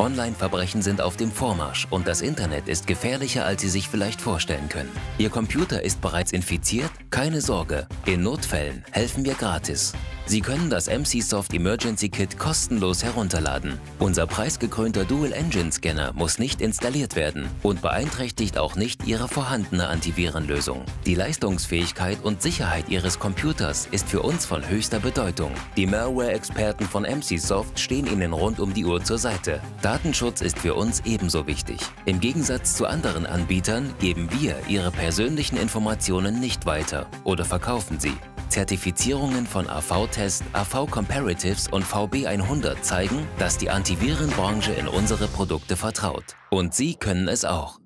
Online-Verbrechen sind auf dem Vormarsch und das Internet ist gefährlicher, als Sie sich vielleicht vorstellen können. Ihr Computer ist bereits infiziert? Keine Sorge, in Notfällen helfen wir gratis. Sie können das MC-Soft Emergency Kit kostenlos herunterladen. Unser preisgekrönter Dual-Engine-Scanner muss nicht installiert werden und beeinträchtigt auch nicht Ihre vorhandene Antivirenlösung. Die Leistungsfähigkeit und Sicherheit Ihres Computers ist für uns von höchster Bedeutung. Die Malware-Experten von MC-Soft stehen Ihnen rund um die Uhr zur Seite. Datenschutz ist für uns ebenso wichtig. Im Gegensatz zu anderen Anbietern geben wir Ihre persönlichen Informationen nicht weiter oder verkaufen sie. Zertifizierungen von AV-Test, AV-Comparatives und VB100 zeigen, dass die Antivirenbranche in unsere Produkte vertraut. Und Sie können es auch.